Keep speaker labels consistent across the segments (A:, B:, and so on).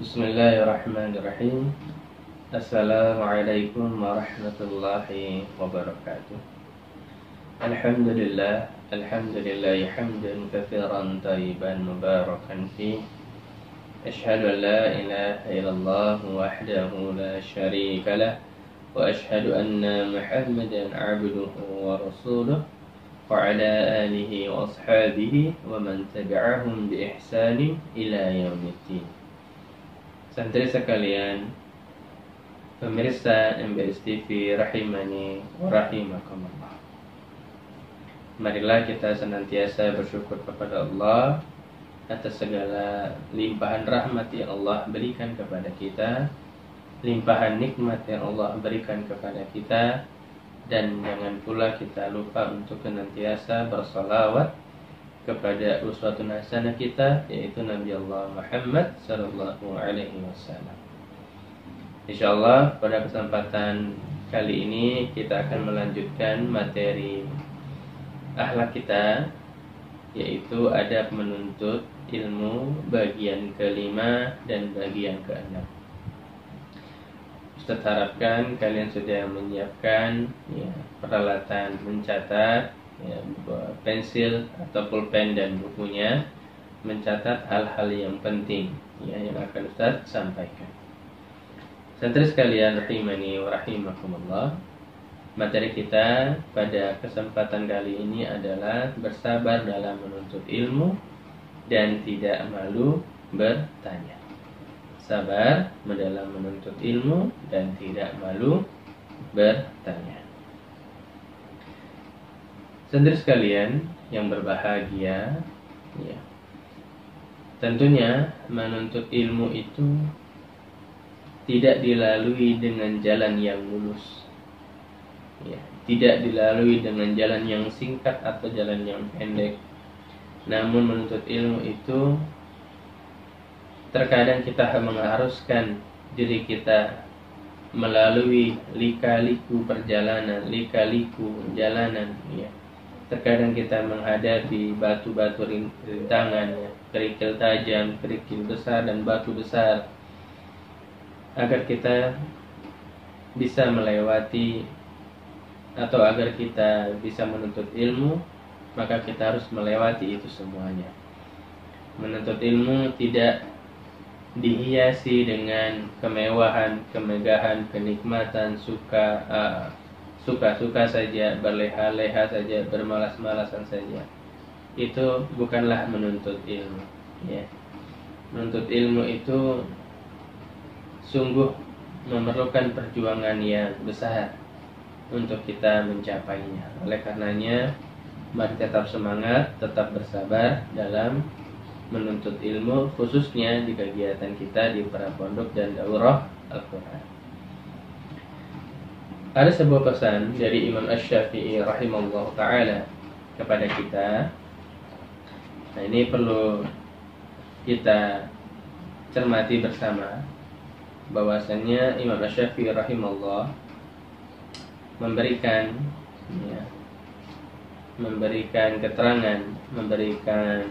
A: بسم الله الرحمن الرحيم السلام عليكم ورحمة الله وبركاته الحمد لله الحمد لله حمدا كثيرا طيبا مباركا فيه أشهد أن لا إله إلا الله وحده لا شريك له وأشهد أن محمدا عبده ورسوله وعلى آله وأصحابه ومن تبعهم بإحسان إلى يوم الدين Santri sekalian, pemirsa MBS TV rahimani rahimakumullah. Marilah kita senantiasa bersyukur kepada Allah atas segala limpahan rahmat yang Allah berikan kepada kita, limpahan nikmat yang Allah berikan kepada kita, dan jangan pula kita lupa untuk senantiasa bersalawat kepada uswatun hasanah kita yaitu Nabi Allah Muhammad sallallahu alaihi wasallam. Insyaallah pada kesempatan kali ini kita akan melanjutkan materi akhlak kita yaitu adab menuntut ilmu bagian kelima dan bagian keenam. Ustaz harapkan kalian sudah menyiapkan ya, peralatan mencatat ya, pensil atau pulpen dan bukunya mencatat hal-hal yang penting ya, yang akan Ustaz sampaikan. Santri sekalian rahimani wa rahimakumullah. Materi kita pada kesempatan kali ini adalah bersabar dalam menuntut ilmu dan tidak malu bertanya sabar dalam menuntut ilmu dan tidak malu bertanya. Sendiri sekalian yang berbahagia, ya. Tentunya menuntut ilmu itu tidak dilalui dengan jalan yang mulus. Ya, tidak dilalui dengan jalan yang singkat atau jalan yang pendek. Namun menuntut ilmu itu terkadang kita mengharuskan diri kita melalui lika-liku perjalanan, lika-liku jalanan ya. Terkadang kita menghadapi batu-batu rintangan ya, kerikil tajam, kerikil besar dan batu besar. Agar kita bisa melewati atau agar kita bisa menuntut ilmu, maka kita harus melewati itu semuanya. Menuntut ilmu tidak dihiasi dengan kemewahan, kemegahan, kenikmatan, suka uh, suka-suka saja, berleha-leha saja, bermalas-malasan saja. Itu bukanlah menuntut ilmu, ya. Menuntut ilmu itu sungguh memerlukan perjuangan yang besar untuk kita mencapainya. Oleh karenanya, mari tetap semangat, tetap bersabar dalam menuntut ilmu khususnya di kegiatan kita di para pondok dan daurah Al-Quran. Ada sebuah pesan dari Imam Ash-Syafi'i rahimahullah ta'ala kepada kita. Nah ini perlu kita cermati bersama bahwasannya Imam Ash-Syafi'i rahimahullah memberikan ya, memberikan keterangan, memberikan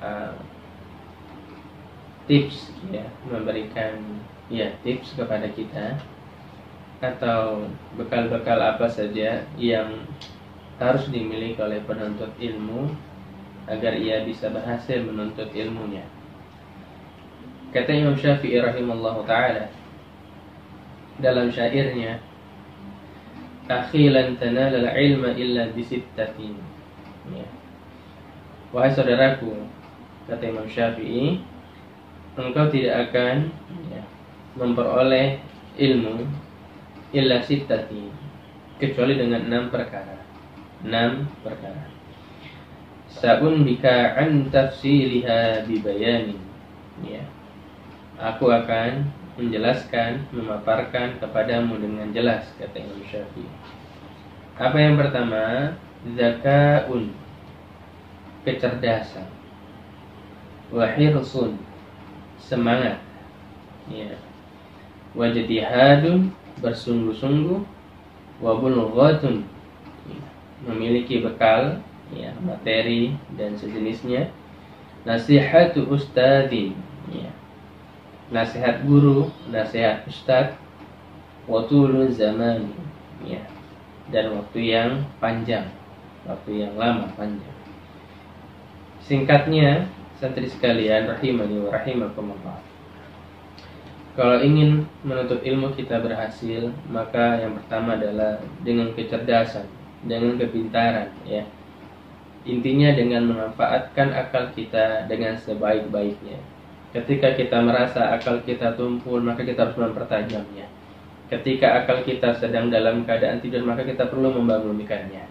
A: uh, tips ya memberikan ya tips kepada kita atau bekal-bekal apa saja yang harus dimiliki oleh penuntut ilmu agar ia bisa berhasil menuntut ilmunya. Kata Imam Syafi'i rahimallahu taala dalam syairnya, "Akhi lan al-ilma illa bisittatin." Ya. Wahai saudaraku, kata Imam Syafi'i engkau tidak akan ya, memperoleh ilmu illa sittati kecuali dengan enam perkara. Enam perkara. Sabun bika an tafsiliha bibayani ya. Aku akan menjelaskan memaparkan kepadamu dengan jelas kata Imam Syafi'i. Apa yang pertama? Zakaun. Kecerdasan. Wahirsun semangat. Ya. Wajtihadun bersungguh-sungguh wabulghatun ya. memiliki bekal ya materi dan sejenisnya nasihatu ustadin ya nasihat guru, nasihat ustadz, waktu zaman, ya, dan waktu yang panjang, waktu yang lama panjang. Singkatnya, santri sekalian, rahimani wa rahimakumullah. Kalau ingin menuntut ilmu kita berhasil, maka yang pertama adalah dengan kecerdasan, dengan kepintaran, ya. Intinya dengan memanfaatkan akal kita dengan sebaik-baiknya. Ketika kita merasa akal kita tumpul, maka kita harus mempertajamnya. Ketika akal kita sedang dalam keadaan tidur, maka kita perlu membangunkannya.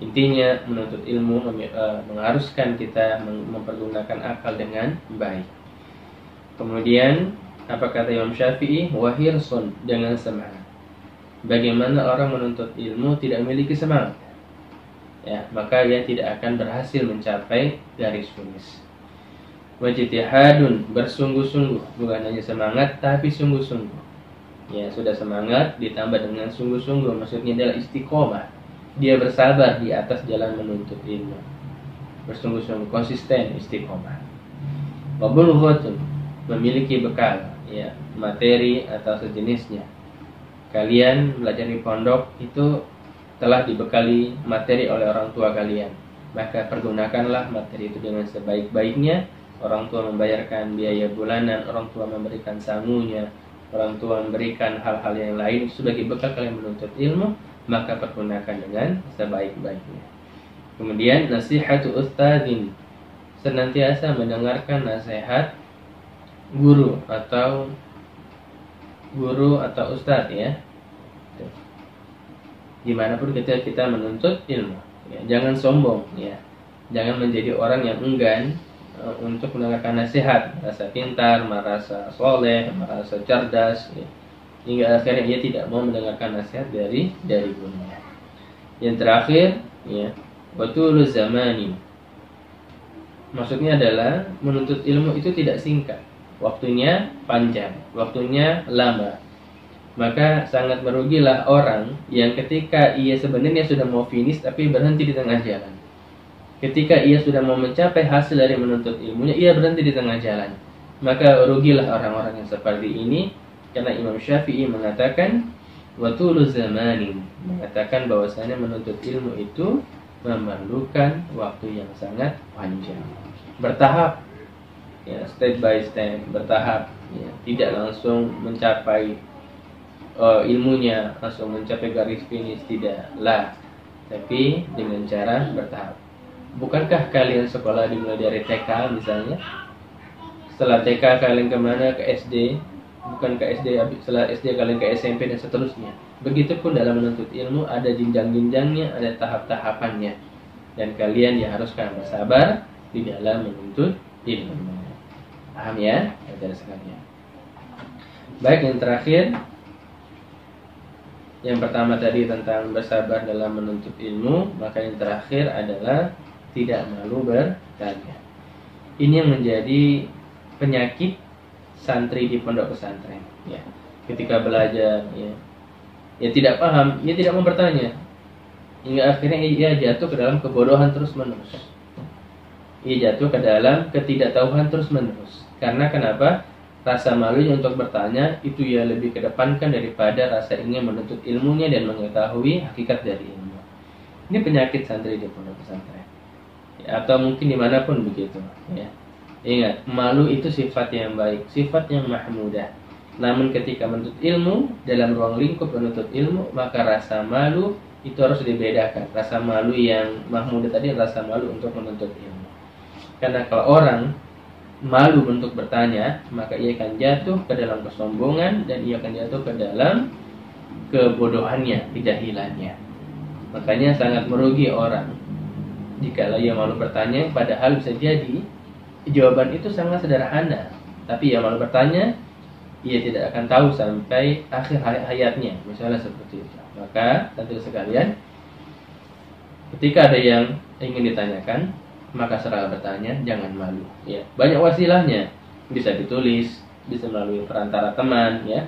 A: Intinya menuntut ilmu eh, mengharuskan kita mempergunakan akal dengan baik. Kemudian apa kata Imam Syafi'i? Wahirsun dengan semangat. Bagaimana orang menuntut ilmu tidak memiliki semangat? Ya, maka ia tidak akan berhasil mencapai garis finish. Wajitihadun bersungguh-sungguh bukan hanya semangat tapi sungguh-sungguh. Ya, sudah semangat ditambah dengan sungguh-sungguh maksudnya adalah istiqomah. Dia bersabar di atas jalan menuntut ilmu. Bersungguh-sungguh konsisten istiqomah. Wabulghutun memiliki bekal ya materi atau sejenisnya. Kalian belajar di pondok itu telah dibekali materi oleh orang tua kalian. Maka pergunakanlah materi itu dengan sebaik-baiknya. Orang tua membayarkan biaya bulanan orang tua memberikan sangunya orang tua memberikan hal-hal yang lain sebagai bekal kalian menuntut ilmu maka pergunakan dengan sebaik-baiknya. Kemudian nasihatu ustadzin. Senantiasa mendengarkan nasihat guru atau guru atau ustadz ya. Di mana pun kita kita menuntut ilmu ya, jangan sombong ya. Jangan menjadi orang yang enggan uh, untuk mendengarkan nasihat. Merasa pintar merasa soleh merasa cerdas ya. hingga akhirnya ia tidak mau mendengarkan nasihat dari dari gurunya. Yang terakhir ya waktu zamani. Maksudnya adalah menuntut ilmu itu tidak singkat waktunya panjang, waktunya lama. Maka sangat merugilah orang yang ketika ia sebenarnya sudah mau finish tapi berhenti di tengah jalan. Ketika ia sudah mau mencapai hasil dari menuntut ilmunya, ia berhenti di tengah jalan. Maka rugilah orang-orang yang seperti ini karena Imam Syafi'i mengatakan watulu zamanin mengatakan bahwasanya menuntut ilmu itu memerlukan waktu yang sangat panjang bertahap ya step by step bertahap. Ya tidak langsung mencapai uh, ilmunya langsung mencapai garis finish tidak lah tapi dengan cara bertahap. Bukankah kalian sekolah dimulai dari TK misalnya? Setelah TK kalian ke mana? Ke SD bukan ke SD setelah SD kalian ke SMP dan seterusnya. Begitupun dalam menuntut ilmu ada jenjang-jenjangnya ada tahap-tahapannya. Dan kalian diharuskan bersabar di dalam menuntut ilmu Paham ya? Saudara sekalian. Baik, yang terakhir yang pertama tadi tentang bersabar dalam menuntut ilmu, maka yang terakhir adalah tidak malu bertanya. Ini yang menjadi penyakit santri di pondok pesantren, ya. Ketika belajar, ya, ya tidak paham, ia tidak mau bertanya, hingga akhirnya ia jatuh ke dalam kebodohan terus menerus. Ia jatuh ke dalam ketidaktahuan terus menerus. Karena kenapa? Rasa malunya untuk bertanya itu ya lebih kedepankan daripada rasa ingin menuntut ilmunya dan mengetahui hakikat dari ilmu. Ini penyakit santri di pondok pesantren. Ya, atau mungkin di mana pun begitu. Ya. Ingat, malu itu sifat yang baik, sifat yang mahmudah. Namun ketika menuntut ilmu dalam ruang lingkup menuntut ilmu, maka rasa malu itu harus dibedakan. Rasa malu yang mahmudah tadi rasa malu untuk menuntut ilmu. Karena kalau orang malu untuk bertanya, maka ia akan jatuh ke dalam kesombongan dan ia akan jatuh ke dalam kebodohannya, kejahilannya. Makanya sangat merugi orang jika ia malu bertanya, padahal bisa jadi jawaban itu sangat sederhana, tapi ia malu bertanya, ia tidak akan tahu sampai akhir hayatnya, misalnya seperti itu. Maka tentu sekalian, ketika ada yang ingin ditanyakan, maka serah bertanya, jangan malu. Ya, banyak wasilahnya, bisa ditulis, bisa melalui perantara teman, ya,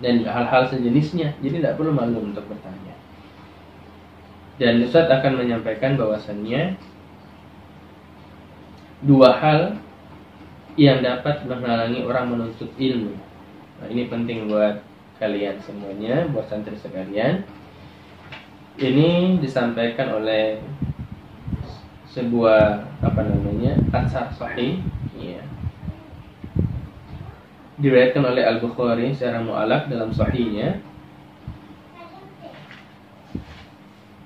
A: dan hal-hal sejenisnya. Jadi tidak perlu malu untuk bertanya. Dan Ustadz akan menyampaikan bahwasannya dua hal yang dapat menghalangi orang menuntut ilmu. Nah, ini penting buat kalian semuanya, buat santri sekalian. Ini disampaikan oleh sebuah apa namanya asar sahih, ya. Diriwayatkan oleh Al Bukhari secara mualaf dalam sahihnya.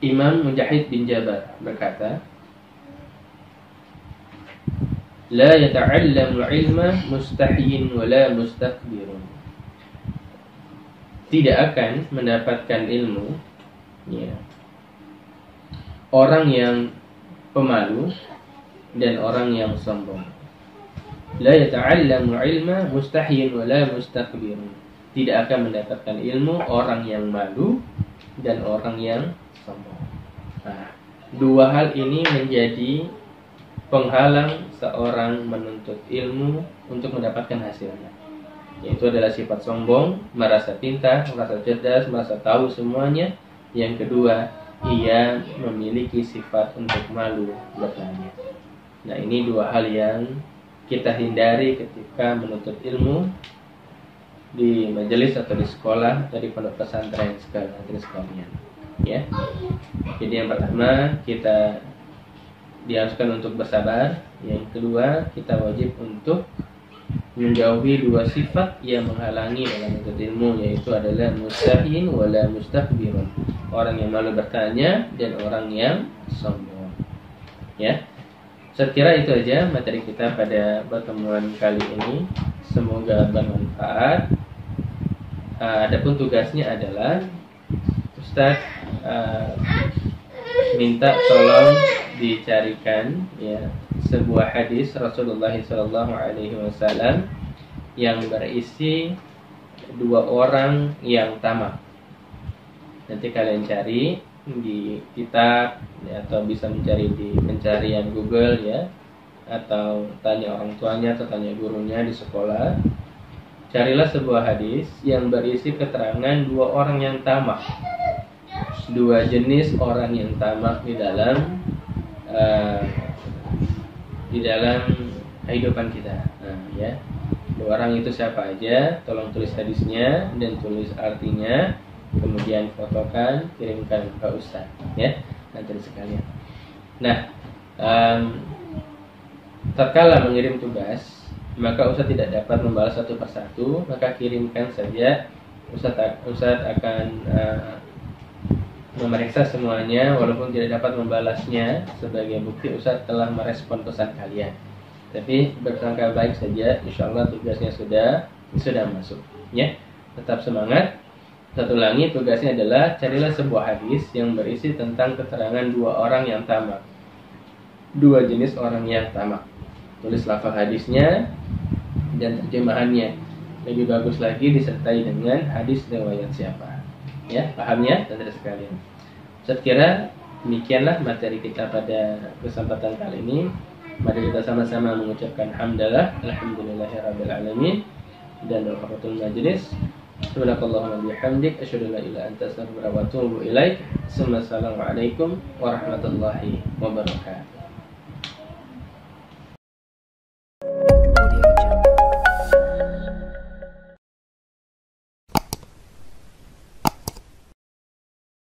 A: Imam Mujahid bin Jabar berkata, لا يتعلم علم مستحي ولا مستكبر tidak akan mendapatkan ilmu ya, orang yang pemalu dan orang yang sombong. La yata'allamu ilma mustahyin wa la mustakbir tidak akan mendapatkan ilmu orang yang malu dan orang yang sombong. Nah, dua hal ini menjadi penghalang seorang menuntut ilmu untuk mendapatkan hasilnya. Yaitu adalah sifat sombong, merasa pintar, merasa cerdas, merasa tahu semuanya. Yang kedua, ia memiliki sifat untuk malu bertanya. Nah, ini dua hal yang kita hindari ketika menuntut ilmu di majelis atau di sekolah dari pondok pesantren sekalian. Ya. Jadi yang pertama kita diharuskan untuk bersabar. Yang kedua, kita wajib untuk menjauhi dua sifat yang menghalangi dalam menuntut ilmu yaitu adalah mustahin wala mustakbirun. Orang yang malu bertanya dan orang yang sombong. Ya. Saya kira itu aja materi kita pada pertemuan kali ini. Semoga bermanfaat. Uh, adapun tugasnya adalah Ustadz uh, minta tolong dicarikan ya sebuah hadis Rasulullah Shallallahu Alaihi Wasallam yang berisi dua orang yang tamak. Nanti kalian cari di kitab ya, atau bisa mencari di pencarian Google ya atau tanya orang tuanya atau tanya gurunya di sekolah. Carilah sebuah hadis yang berisi keterangan dua orang yang tamak dua jenis orang yang tamak di dalam uh, di dalam kehidupan kita. Nah, ya. Dua orang itu siapa aja? Tolong tulis hadisnya dan tulis artinya, kemudian fotokan, kirimkan ke Ustaz, ya. Nanti sekalian. Nah, um, tatkala mengirim tugas, maka Ustaz tidak dapat membalas satu persatu, maka kirimkan saja. Ustaz Ustaz akan uh, memeriksa semuanya walaupun tidak dapat membalasnya sebagai bukti Ustaz telah merespon pesan kalian. Tapi bersangka baik saja, insya Allah tugasnya sudah sudah masuk. Ya, tetap semangat. Satu lagi tugasnya adalah carilah sebuah hadis yang berisi tentang keterangan dua orang yang tamak. Dua jenis orang yang tamak. Tulis lafaz hadisnya dan terjemahannya. Lebih bagus lagi disertai dengan hadis riwayat siapa ya pahamnya dan sekalian saya kira demikianlah materi kita pada kesempatan kali ini mari kita sama-sama mengucapkan hamdalah alhamdulillahirabbil dan rahmatul majlis Subhanakallahumma bihamdik asyhadu an la ilaha anta astaghfiruka wa atubu ilaik. Assalamualaikum warahmatullahi wabarakatuh.